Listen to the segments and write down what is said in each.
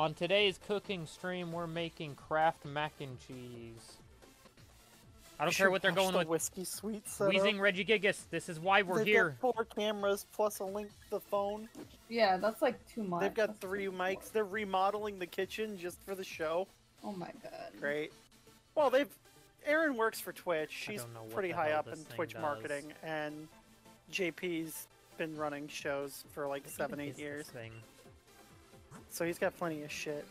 On today's cooking stream, we're making Kraft mac and cheese. I don't You care what they're going the with. Whiskey sweet setup. Weezing Reggie Gigas. This is why we're They've here. got four cameras plus a link to the phone. Yeah, that's like too much. They've got That's three mics. much. They're remodeling the kitchen just for the show. Oh my god. Great. Well, they've. Erin works for Twitch. She's don't know what pretty high up in Twitch does. marketing, and JP's been running shows for like What seven, eight is this years. Thing? So he's got plenty of shit.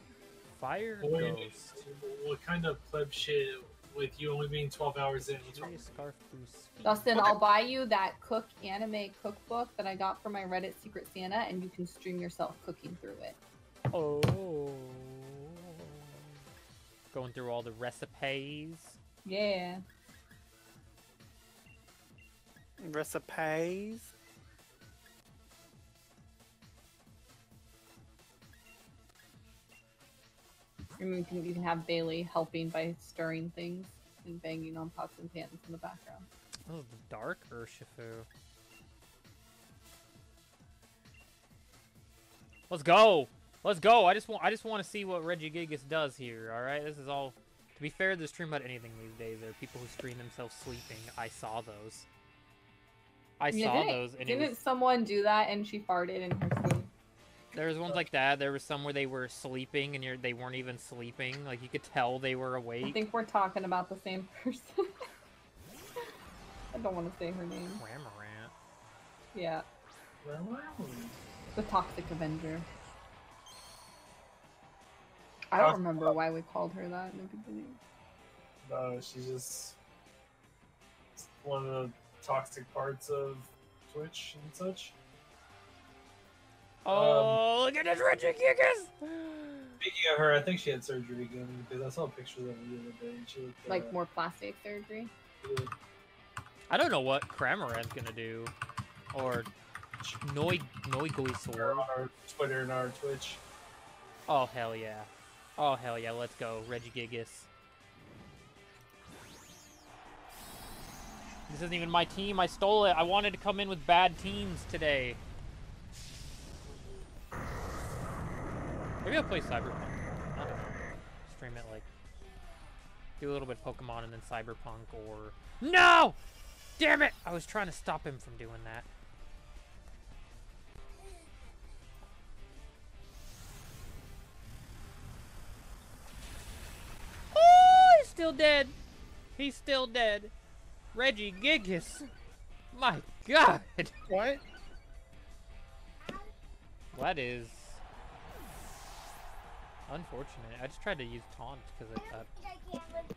Fire Boy, ghost. what kind of pleb shit with you only being 12 hours in? What's wrong? Three scarf through skin. Dustin, I'll buy you that cook anime cookbook that I got for my Reddit Secret Santa, and you can stream yourself cooking through it. Oh. Going through all the recipes. Yeah. Recipes. I mean, you can, you can have Bailey helping by stirring things and banging on pots and pans in the background. Oh, the dark Urshifu. Let's go. Let's go. I just want I just want to see what Regigigas does here. All right, this is all. To be fair, to stream about anything these days. There are people who stream themselves sleeping. I saw those. I Yeah, saw didn't, those, and didn't was, someone do that and she farted in her sleep? There was ones like that. There was some where they were sleeping and you're, they weren't even sleeping. Like you could tell they were awake. I think we're talking about the same person. I don't want to say her name. Cramorant. Yeah, the Toxic Avenger. I don't remember why we called her that in the beginning. No, she's just one of the toxic parts of Twitch and such. Oh, look at this Regigigas! Speaking of her, I think she had surgery again because I saw pictures of her the other day. and She looked uh, Like more plastic surgery. good. I don't know what Cramorant's gonna do. Or Noi Her Noigoisaur. on our Twitter and our Twitch. Oh hell yeah. Oh hell yeah, let's go. Regigigas. This isn't even my team, I stole it. I wanted to come in with bad teams today. Maybe I'll play Cyberpunk. I don't know. Stream it like do a little bit of Pokemon and then Cyberpunk or No! Damn it! I was trying to stop him from doing that. Oh, he's still dead. He's still dead. Regigigas. My God. What? That is unfortunate. I just tried to use taunt because I thought. Uh,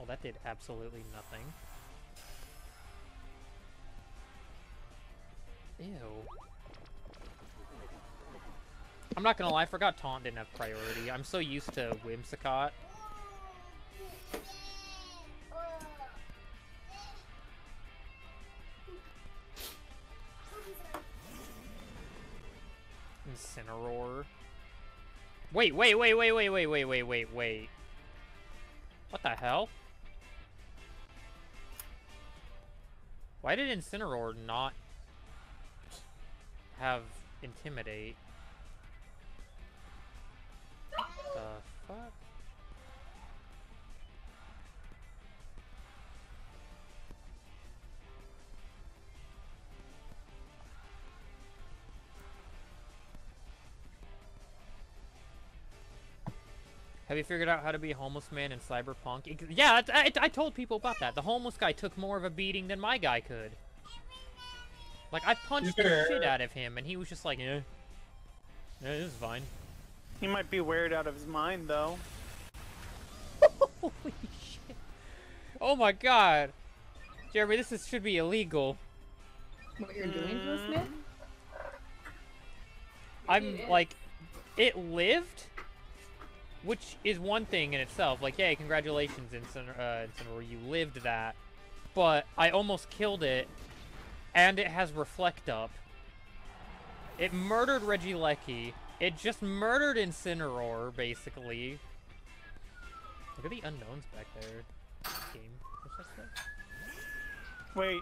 oh, that did absolutely nothing. Ew. I'm not gonna lie, I forgot taunt didn't have priority. I'm so used to Whimsicott. Incineroar. Wait, wait, wait, wait, wait, wait, wait, wait, wait, wait. What the hell? Why did Incineroar not have Intimidate? Have you figured out how to be a homeless man in Cyberpunk? Yeah, I, I, I told people about that. The homeless guy took more of a beating than my guy could. Like, I punched the shit out of him, and he was just like, eh. Yeah, this is fine. He might be weird out of his mind, though. Holy shit. Oh my god. Jeremy, this is, should be illegal. What you're doing to this man? I'm like, it lived, which is one thing in itself. Like, hey, congratulations, Inciner- uh, Incineroar, you lived that. But I almost killed it, and it has Reflect Up. It murdered Regieleki. It just murdered Incineroar, basically. Look at the unknowns back there. Game. What's that say? Wait,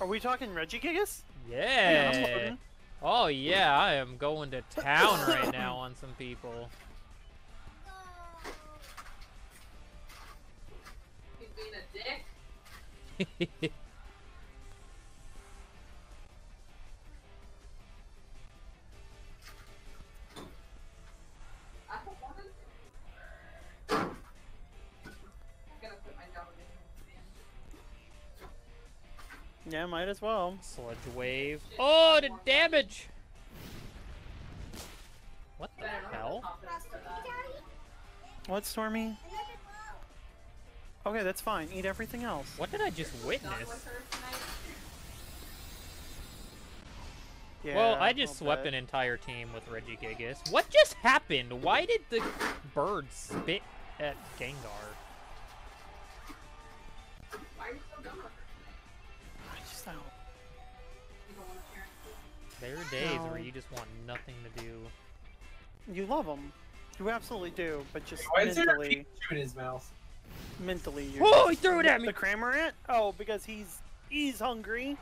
are we talking Regigigas? Yeah. I'm. Oh yeah, I am going to town right now on some people. Yeah, might as well. Sludge wave. Oh, the damage! What the I don't know hell? confidence for that. What, Stormy? Okay, that's fine. Eat everything else. What did I just witness? with her tonight. Yeah, well, I just swept bet. an entire team with Regigigas. What just happened? Why did the bird spit at Gengar? Why are you so done with her tonight? I just don't. You don't want to parent her? There are days where you just want nothing to do. You love them. You absolutely do, but just Why is there a mentally, Pikachu in his mouth? Mentally, you're Oh, he threw it at me! The Cramorant? Oh, because he's he's hungry.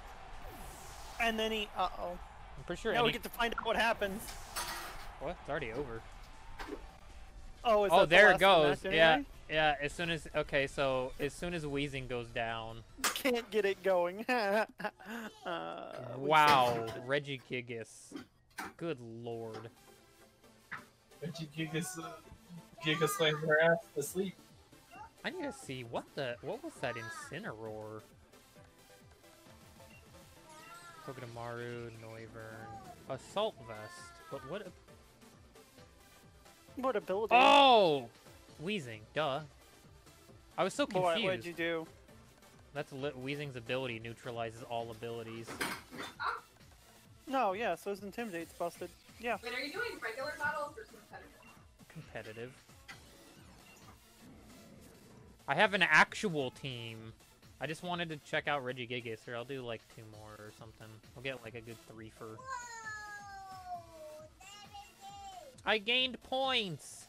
And then he. Uh oh. I'm pretty sure Now we get to find out what happens. What? It's already over. Oh, is oh, that the there it last of the goes. match Yeah, anyway? yeah. As soon as okay, so as soon as Weezing goes down, Can't get it going. uh, wow, Reggie it. Regigigas. Good lord. Regigigas, uh, Giga slammed her ass to sleep. I need to see what the what was that Incineroar? Togedemaru, Noivern, Assault Vest. But what? a- What ability? Oh, Weezing. Duh. I was so Boy, confused. what'd you do? That's li- Weezing's ability neutralizes all abilities. No, yeah, so his Intimidate's busted. Yeah. Wait, are you doing regular battles or competitive? Competitive. I have an actual team. I just wanted to check out Regigigas here. I'll do like two more or something. I'll get like a good three for. I gained points.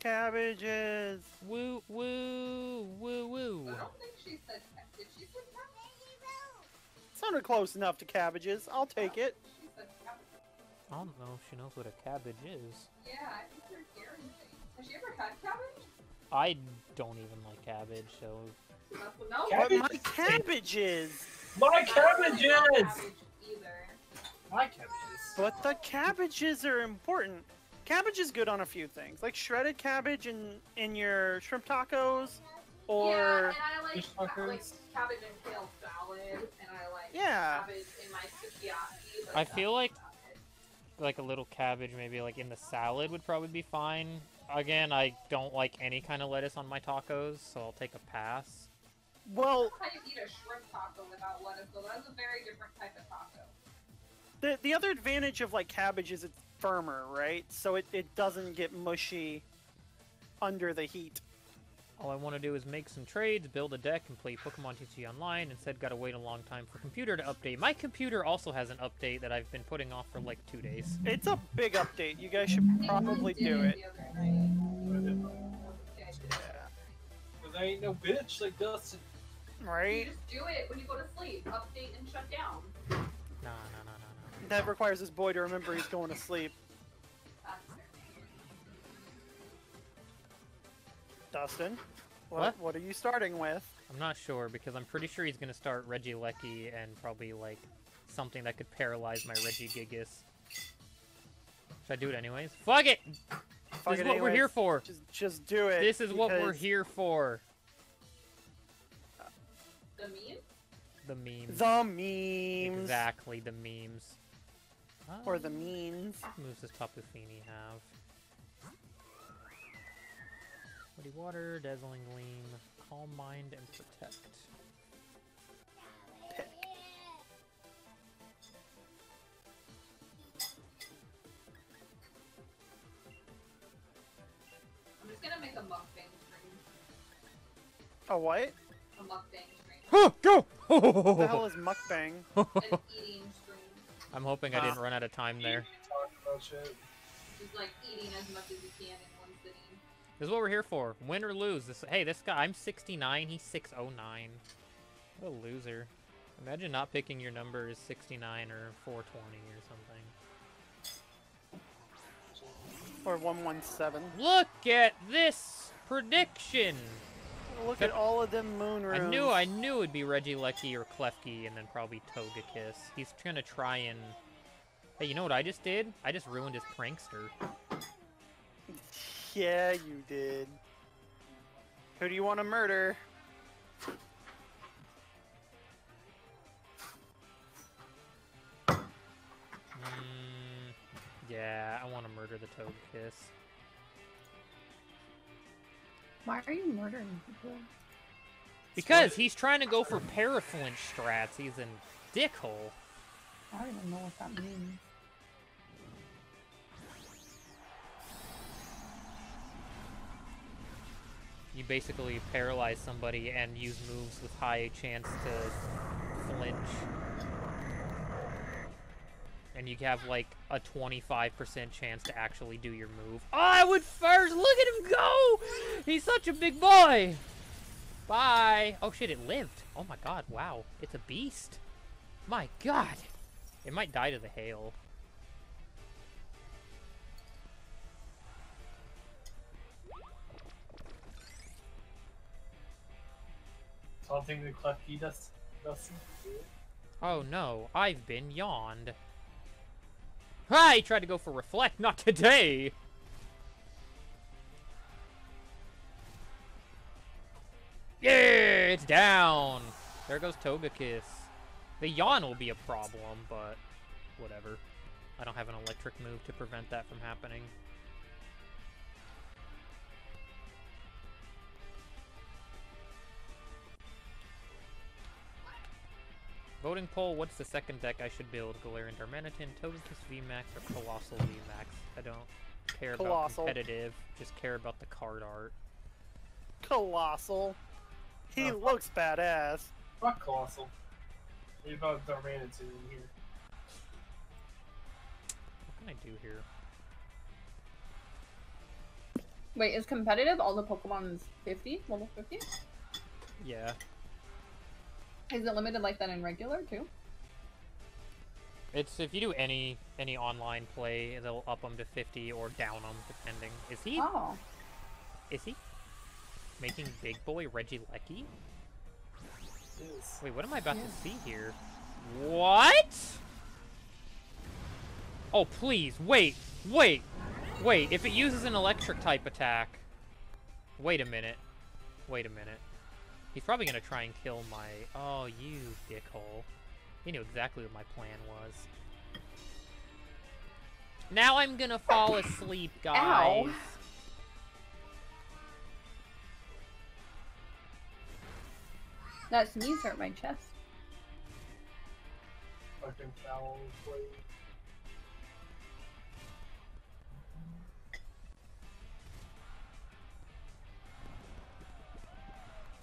Cabbages. Woo woo woo woo. I don't think she said. Did she say cabbage? Sounded close enough to cabbages. I'll take it. She said cabbage. I don't know if she knows what a cabbage is. Yeah, I think they're hearing things. Has she ever had cabbage? I don't even like cabbage, so no. Cabbage my cabbages. My I don't really cabbages! cabbage either. My cabbages. But the cabbages are important. Cabbage is good on a few things, like shredded cabbage in in your shrimp tacos, or yeah, or and I like, ca- like cabbage and kale salad, and I like Yeah. cabbage in my sukiyaki. but I feel like- about it. Like a little cabbage maybe like in the salad would probably be fine. Again, I don't like any kind of lettuce on my tacos, so I'll take a pass. well, how do you eat a shrimp taco without lettuce, so that's a very different type of taco. the the other advantage of like cabbage is it's firmer, right? So it, it doesn't get mushy under the heat. All I want to do is make some trades, build a deck, and play Pokemon TCG Online. Instead, gotta wait a long time for computer to update. My computer also has an update that I've been putting off for like two days. It's a big update. You guys should probably do it. The other night. Okay, I. But I ain't no bitch like Dustin. You Right? just do it when you go to sleep. Update and shut down. No, no, no, no, no. That requires this boy to remember he's going to sleep. Dustin, what What? what are you starting with? I'm not sure because I'm pretty sure he's gonna start Regieleki and probably like something that could paralyze my Regigigas. Should I do it anyways? Fuck it! Fuck this is it what we're here for. Just just do it. This is what we're here for. The meme? The memes. The memes Exactly, the memes. or Ah, the means. what moves does Tapu Fini have? Muddy Water, Dazzling Gleam, Calm Mind, and Protect. Pick. I'm just gonna make a mukbang stream. A what? A mukbang stream. Oh, go! What the hell is mukbang? An eating stream. I'm hoping I didn't ah. run out of time there. Talk about shit. Just like eating as much as you can in one sitting. This is what we're here for. Win or lose. This hey, this guy I'm 69, he's 609. What a loser. Imagine not picking your number is 69 or 420 or something. Or 117. Look at this prediction. Look at all of them moon I knew I knew it'd be Regieleki or Klefki and then probably Togekiss. He's gonna try and Hey, you know what I just did? I just ruined his prankster. Yeah, you did. Who do you want to murder? Mm, yeah, I want to murder the Togekiss. Why are you murdering people? Because he's trying to go for paraflinch strats. He's in dickhole. I don't even know what that means. You basically paralyze somebody and use moves with high chance to flinch. And you have like a 25% chance to actually do your move. Oh, I would first! Look at him go! He's such a big boy! Bye! Oh shit, it lived. Oh my god, wow. It's a beast. My god! It might die to the hail. Taunting the Dustin. Oh no, I've been yawned. He tried to go for reflect, not today! Yeah, it's down! There goes Togekiss. The yawn will be a problem, but whatever. I don't have an electric move to prevent that from happening. Voting poll, what's the second deck I should build? Galarian Darmanitan, Togekiss VMAX, or Coalossal VMAX? I don't care about competitive, just care about the card art. Coalossal. He Oh. looks badass. Fuck Coalossal. What about Darmanitan in here? What can I do here? Wait, is competitive all the Pokemon's 50? Level 50? Yeah. Is it limited like that in regular too? It's if you do any any online play, they'll up them to 50 or down them depending. Is he? Oh. Is he making big boy Reggie Lecky? Yes. Wait, what am I about Yeah. to see here? What? Oh, please, wait, wait, wait. If it uses an electric type attack. Wait a minute. Wait a minute. He's probably gonna try and kill my. Oh, you dickhole. He knew exactly what my plan was. Now I'm gonna fall asleep, guys. Ow. That sneeze hurt my chest. Fucking foul play.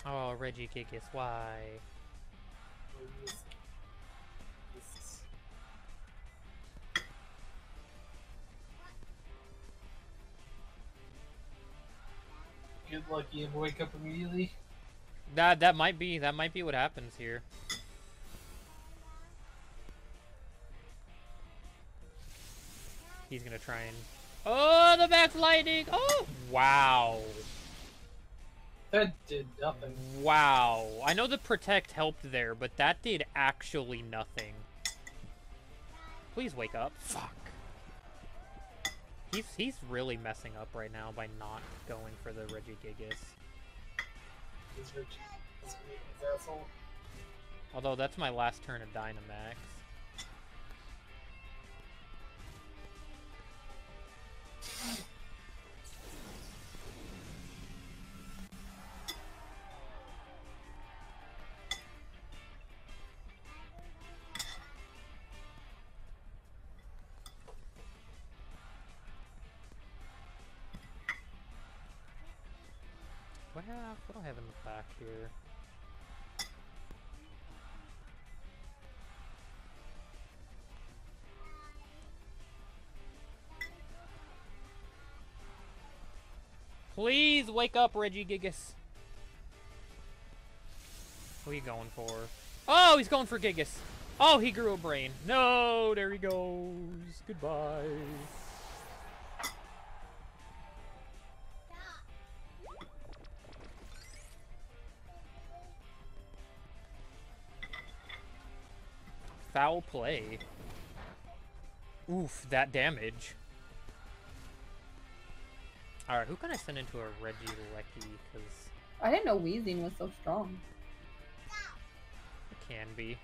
Oh, Regigigas, why? Or just- just- Get lucky and wake up immediately. That that might be that might be what happens here. He's gonna try and. Oh, the backsliding! Oh, wow, That did nothing. wow. I know the protect helped there, but that did actually nothing. Please wake up. Fuck. He's he's really messing up right now by not going for the Regigigas. This rich. This this asshole. Although that's my last turn of Dynamax. Have do I have the back here? Please wake up, Regigigas. What are you going for? Oh, he's going for Gigas. Oh, he grew a brain. No, there he goes. Goodbye. Foul play. Oof, that damage. Alright, who can I send into a Reggie Lecky? Because I didn't know Weezing was so strong. it can be.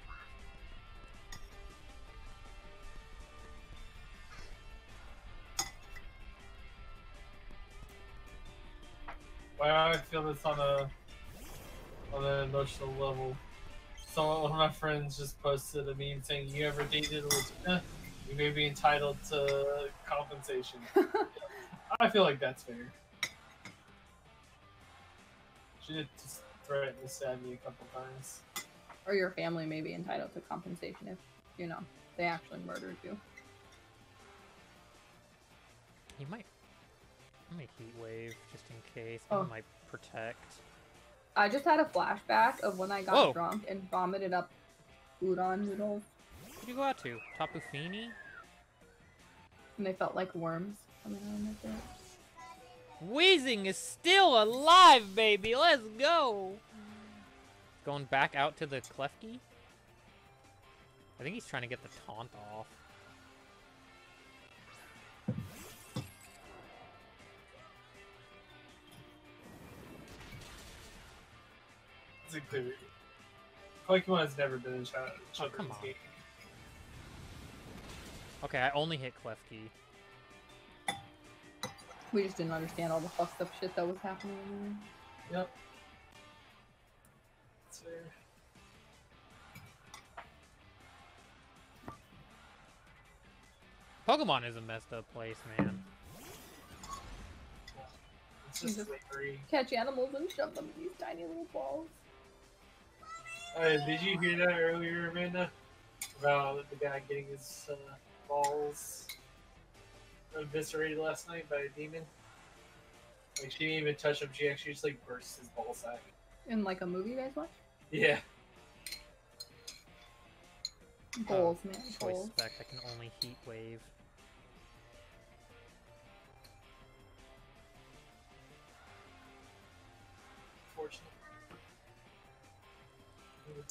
Wow, I feel this on a on an emotional level. Someone, one of my friends just posted a meme saying, "You ever dated Latina? You may be entitled to compensation." I feel like that's fair. She did just threaten to stab me a couple times. Or your family may be entitled to compensation if, you know, they actually murdered you. He might. I might heat wave just in case. Oh. I might protect. I just had a flashback of when I got Whoa. drunk and vomited up udon noodles, Who'd you go out to? Tapu Fini? and they felt like worms coming out of my throat. Weezing is still alive, baby. Let's go. Going back out to the Klefki. I think he's trying to get the taunt off. It's a clear. Pokemon has never been in child. Oh, come on. game. Okay, I only hit Klefki. We just didn't understand all the fucked up shit that was happening. in Yep. That's fair. Pokemon is a messed up place, man. It's just Jesus. Catch animals and shove them in these tiny little balls. Uh, did you hear that earlier, Amanda? About the guy getting his uh, balls eviscerated last night by a demon? Like, she didn't even touch him, she actually just, like, burst his ball sack. In like a movie you guys watch? Yeah. Goals, man. Choice Goals. spec, I can only heat wave.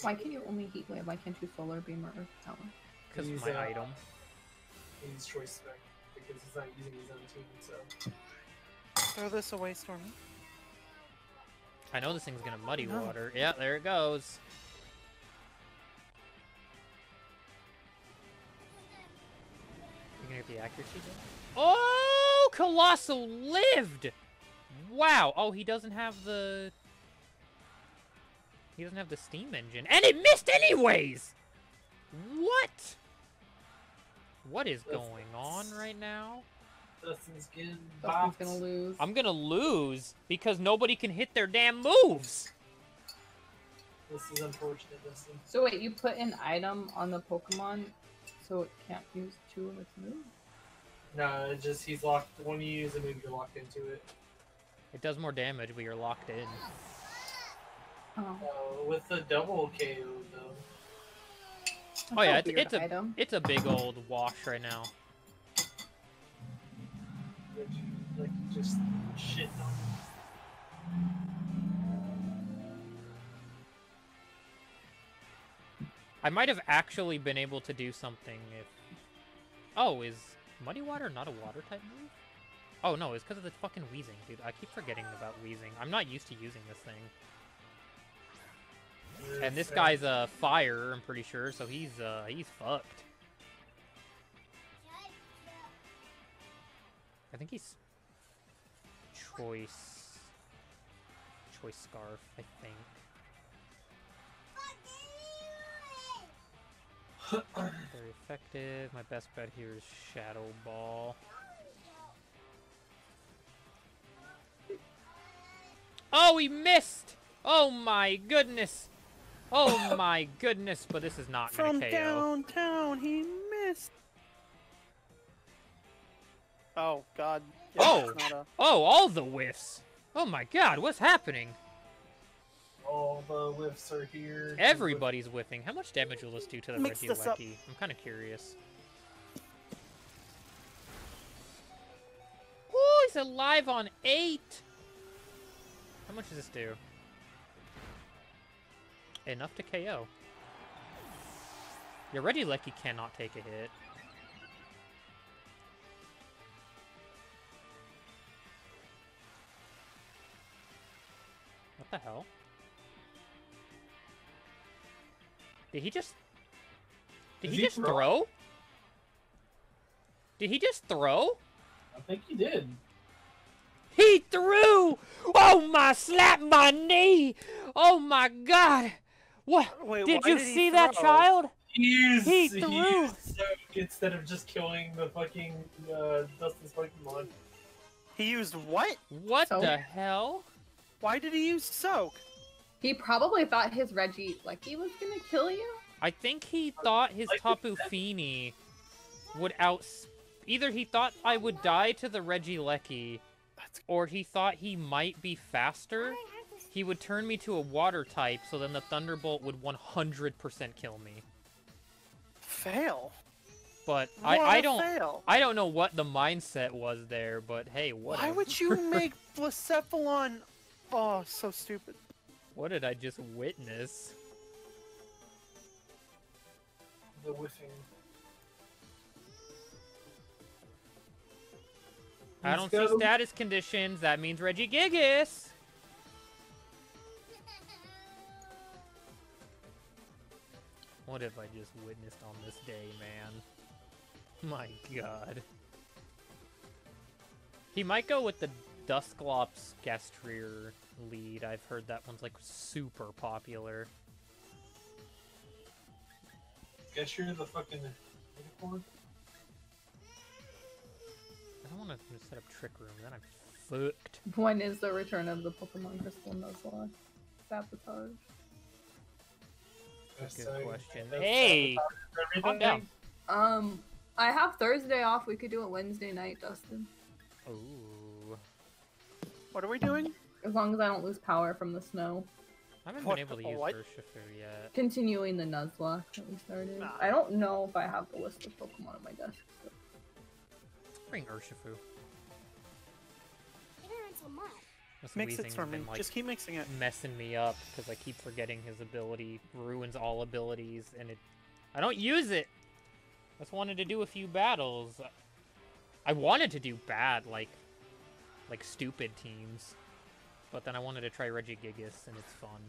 Why can you only heat wave? Why can't you solar beam or earth power? Because He's, my uh, item. He's choice spec because he's not using his own team, so. Throw this away, Stormy. I know this thing's gonna muddy No. water. Yeah, there it goes. You gonna get the accuracy down? Oh, Coalossal lived! Wow. Oh, he doesn't have the... He doesn't have the steam engine. And it missed anyways! What? What is That's- going on right now? Dustin's getting gonna lose. I'm gonna lose because nobody can hit their damn moves! This is unfortunate, Dustin. So wait, you put an item on the Pokemon so it can't use two of its moves? No, it's just he's locked. When you use a move, you're locked into it. It does more damage, but you're locked in. Oh. Uh, with the double KO, though. That's Oh, yeah, it's- it's a- item. It's a big old wash right now. Which, like, just shit. I might have actually been able to do something if... Oh, is Muddy Water not a water type move? Oh, no, it's because of the fucking Weezing, dude. I keep forgetting about Weezing. I'm not used to using this thing. And this uh, guy's a fire, I'm pretty sure, so he's, uh, he's fucked. I think he's... Choice... Choice Scarf, I think. Very effective. My best bet here is Shadow Ball. Oh, he missed! Oh my goodness! Oh my goodness! But this is not From gonna KO. downtown, he missed. Oh God. Oh. not a- Oh, all the whiffs! Oh my god, what's happening? All the whiffs are here. Everybody's whiffing. How much damage will this do to the Mix this up. Regieleki? I'm kind of curious. Oh, he's alive on eight! How much does this do? Enough to KO. Yeah, Regieleki cannot take a hit. What the hell? Did he just... Did he he just throw- throw? Did he just throw? I think he did. He threw! Oh my, slap my knee! Oh my god! What? Wait, Did you did see that child? He used, He he threw. used Soak instead of just killing the fucking uh, Dustin's Pokemon. He used what? What So- the hell? Why did he use soak? He probably thought his Regieleki was gonna kill you. I think he thought his Like Tapu Fini would out. Either he thought I would die to the Regieleki, or he thought he might be faster. He would turn me to a water type, so then the Thunderbolt would 100% kill me. fail. But What I, I a don't. fail. I don't know what the mindset was there, but hey, what? Why would you make Blacephalon? Oh, so stupid. What did I just witness? The whiffing. I don't Let's see go. status conditions. That means Regigigas. What have I just witnessed on this day, man? My god. He might go with the Dusclops Gastrier lead. I've heard that one's like super popular. Guess you're the fucking unicorn. I don't want to set up Trick Room, then I'm fucked. When is the return of the Pokemon Crystal Nuzlocke? Sabotage. That's Good so- question. Hey! everything. Calm down. Um, I have Thursday off. We could do it Wednesday night, Dustin. Ooh. What are we doing? As long as I don't lose power from the snow. I haven't What been able to use what? Urshifu yet. Continuing the Nuzlocke that we started. Nah. I don't know if I have the list of Pokemon on my desk. so- Bring Urshifu. This Mix it for me. been, like, Just keep mixing it. messing me up because I keep forgetting his ability ruins all abilities, and it. I don't use it. I just wanted to do a few battles. I wanted to do bad, like, like stupid teams, but then I wanted to try Regigigas, and it's fun.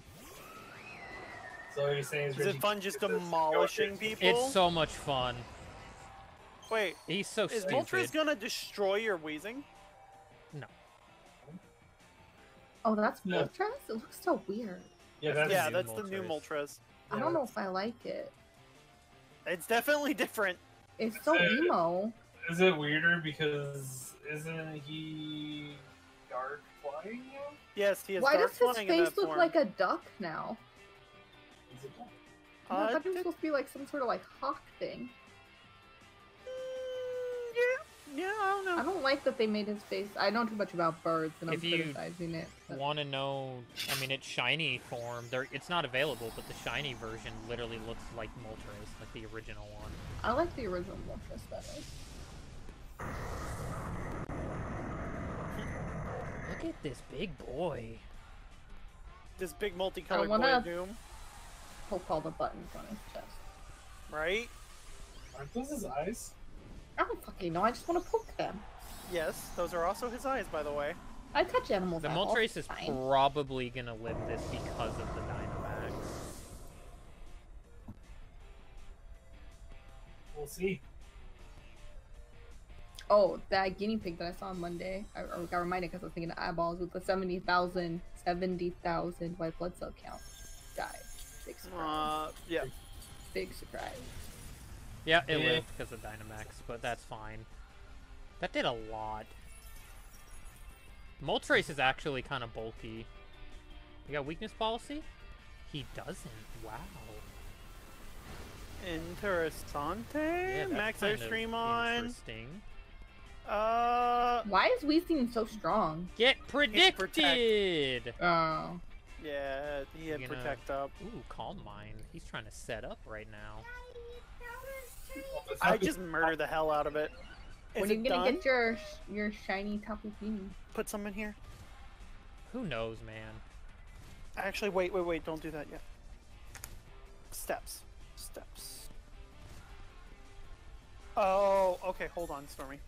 So what you're saying is Is Reggie it fun just demolishing people? It's so much fun. Wait, He's so is stupid. Moltres gonna destroy your Weezing? Oh, that's Yeah. Moltres? It looks so weird. Yeah, that's yeah, new that's the new Moltres. Moltres. I don't know if I like it. It's definitely different. It's so Uh, emo. Is it weirder because isn't he dark flying now? Yes, he is Why dark does his flying face look form. like a duck now? Is it dark? I thought he was supposed to be like some sort of like hawk thing. Yeah, yeah, I don't know. I don't like that they made his face. I know too much about birds and I'm you criticizing it. but- Want to know? I mean, it's shiny form. There, it's not available, but the shiny version literally looks like Moltres, like the original one. I like the original Moltres better. Look at this big boy. This big multicolored boy wanna- of doom, Poke all the buttons on his chest. right? Aren't those his eyes? I don't fucking know. I just want to poke them. Yes, those are also his eyes, by the way. I touch animals. The at Moltres is time. probably gonna live this because of the Dynamax. We'll see. Oh, that guinea pig that I saw on Monday. I, I got reminded because I was thinking of eyeballs with the 70,000 70,000 white blood cell count. Died. Big surprise. Uh, yeah. Big surprise. Yeah, it Yeah. lived because of Dynamax, but that's fine. That did a lot. Moltres is actually kind of bulky. You got weakness policy? He doesn't. Wow. Interessante. Yeah, Max kind Airstream on. Interesting. Uh, Why is Weezing so strong? Get protect. predicted! Oh. yeah, he had gonna- Protect up. Ooh, Calm Mind. He's trying to set up right now. I just murder the hell out of it. Is when are you gonna done? get your your shiny Tapu Fini? Put some in here. Who knows, man? Actually, wait, wait, wait! Don't do that yet. Steps. Steps. Oh, okay. Hold on, Stormy.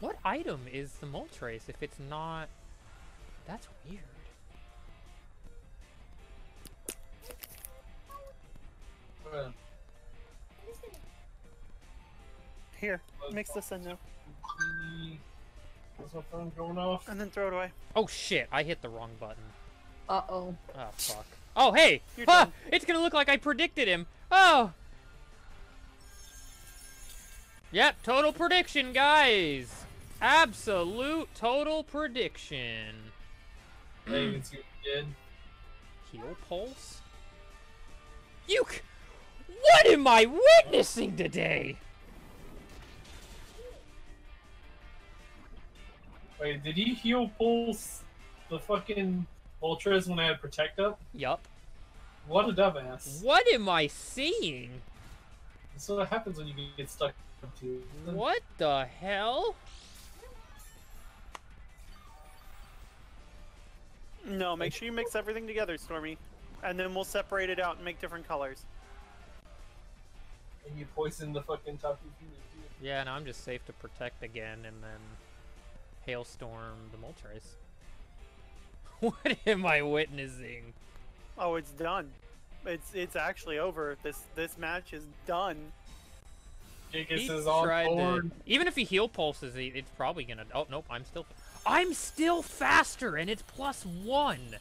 What item is the Moltres if it's not... That's weird. Uh, Here, mix this in now, Is my phone going off? and then throw it away. Oh shit, I hit the wrong button. Uh oh. Oh fuck. Oh hey! You're Ha! done. It's gonna look like I predicted him. Oh! Yep, total prediction, guys! Absolute total prediction. Hey, you can see what you did. Heal pulse? You c- What am I witnessing today? Wait, did he heal pulse the fucking Ultras when I had Protect up? Yup. What a dumbass. What am I seeing? That's what happens when you get stuck into it. What the hell? No, make sure you mix everything together, Stormy, and then we'll separate it out and make different colors. And you poison the fucking top of your Yeah, now I'm just safe to protect again and then hailstorm the Moltres. What am I witnessing? Oh, it's done. It's it's actually over. This this match is done. Gigas He is on tried to- Even if he heal pulses, he, it's probably gonna. Oh nope, I'm still. I'm still faster, and it's plus one.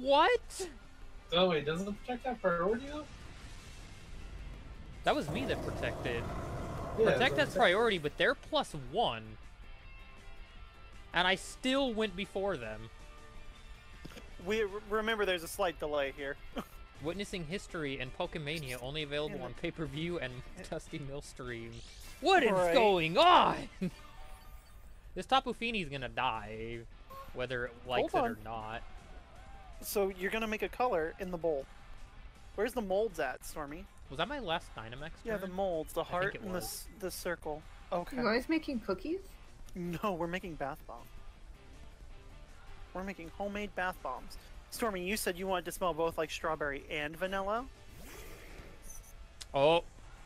What? Oh wait, doesn't the Protect have priority though? That was me that protected. Yeah, Protect so has priority, but they're plus one. And I still went before them. We remember there's a slight delay here. Witnessing History and Pokemania only available on pay-per-view and Dusty Mill stream. What is Right. going on? this Tapu Fini's gonna die, whether it likes Hold it or not. So you're gonna make a color in the bowl. Where's the molds at, Stormy? Was that my last Dynamax Yeah, the turn? molds, the heart and the the circle. Okay. You guys making cookies? No, we're making bath bombs. We're making homemade bath bombs. Stormy, you said you wanted to smell both like strawberry and vanilla. Oh,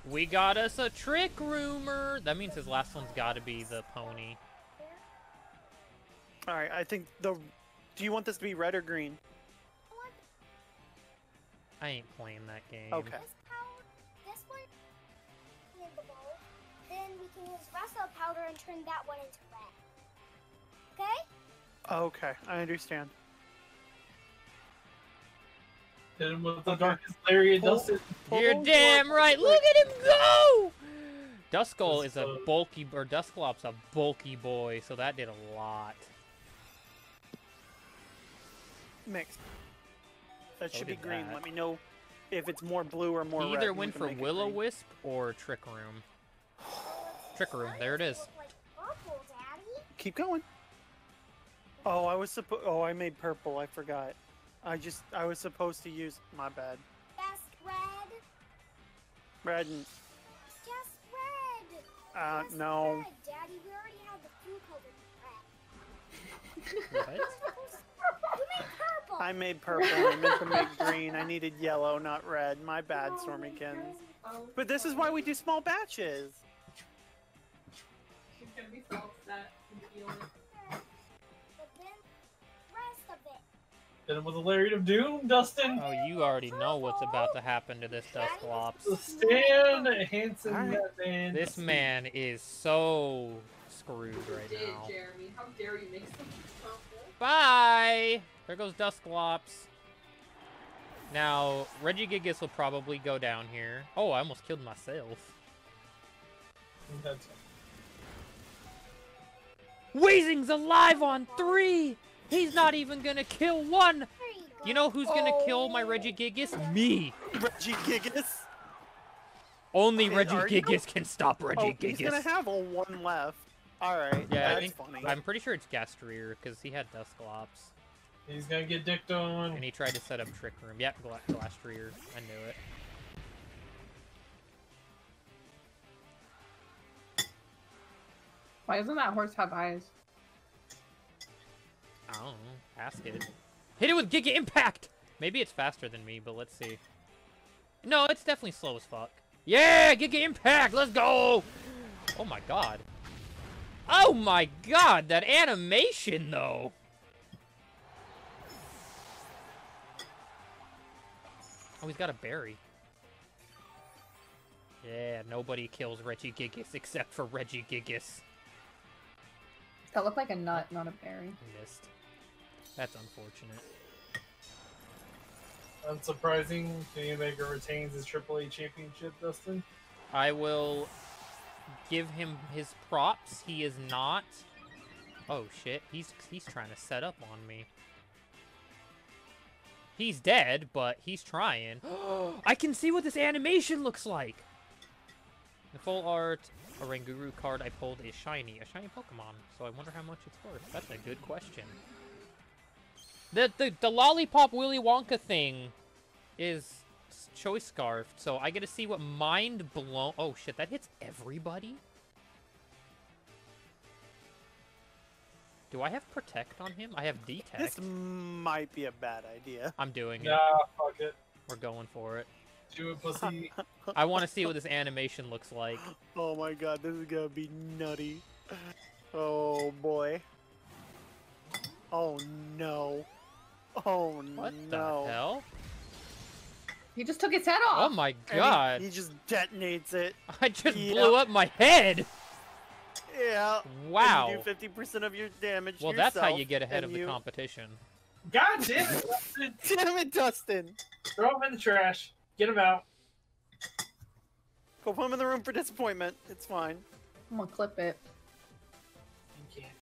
we got us a trick rumor. That means his last one's got to be the pony. All right, I think the. Do you want this to be red or green? I ain't playing that game. Okay. Then we can Rasa powder and turn that one into red. Okay? Okay, I understand. Hit him with the Okay. darkest Lariat Pull- Dustin. You're Pull damn your- right. Look at him go! Duskull is a bulky, or Dusclops a bulky boy, so that did a lot. Mixed. That So should be green. that. Let me know if it's more blue or more He red. either and we went for make it Willow green. Wisp or Trick Room. Trick Room, there it is. Look like purple, Daddy. Keep going. Oh, I was supposed. Oh, I made purple. I forgot. I just. I was supposed to use. My bad. Best red. Red and. Just red. Uh, Just no. Red, Daddy. We already have the food colored red. What? You made purple. I made purple. I meant to make green. I needed yellow, not red. My bad, Stormykins. But this is why we do small batches. She's gonna be so upset and feel it. But then, rest of it. Hit him with a Lariat of Doom, Dustin. Oh, you already know what's about to happen to this Dusclops. Stan Hansen, Alright. that man. This man is so screwed right did, now. Jeremy. How dare you make something purple? Bye! There goes Dusclops. Now, Regigigas will probably go down here. Oh, I almost killed myself. That's- Weezing's alive on three! He's not even gonna kill one! You know who's gonna kill my Regigigas? Me! Regigigas. Only Is- are you- Regigigas can stop Oh, he's gonna have a one left. All right. Yeah, I that's think funny. I'm pretty sure it's Gastrier because he had Dusclops He's gonna get dicked on. and he tried to set up Trick Room. Yep, Gla- Glastrier. I knew it. Why doesn't that horse have eyes? I don't know. Ask it. Hit it with Giga Impact! Maybe it's faster than me, but let's see. No, it's definitely slow as fuck. Yeah, Giga Impact, let's go! Oh my god. Oh my god, that animation though! Oh, he's got a berry. Yeah, nobody kills Regigigas except for Regigigas. That looked like a nut, not a berry. Missed. That's unfortunate. Unsurprising, Kenny Omega retains his AAA championship, Dustin. I will give him his props. He is not. Oh shit, he's he's trying to set up on me. He's dead, but he's trying. I can see what this animation looks like. The full art Oranguru card I pulled is shiny, a shiny Pokemon. So I wonder how much it's worth. That's a good question. The the the lollipop Willy Wonka thing is choice scarfed, so I get to see what mind blown. Oh shit, that hits everybody. Do I have protect on him? I have detect. This might be a bad idea. I'm doing it. Nah, fuck it. We're going for it. Do it, pussy. I want to see what this animation looks like. Oh my god, this is gonna be nutty. Oh boy. Oh no. Oh What no. the hell? He just took his head off. Oh my And he- god! He, just detonates it. I just Yeah. blew up my head. Yeah. Wow. You do 50% of your damage Well, that's how you get ahead and of the competition. God damn it, Dustin. Damn it, Dustin. Throw him in the trash. Get him out. Go put him in the room for disappointment. It's fine. I'm gonna clip it.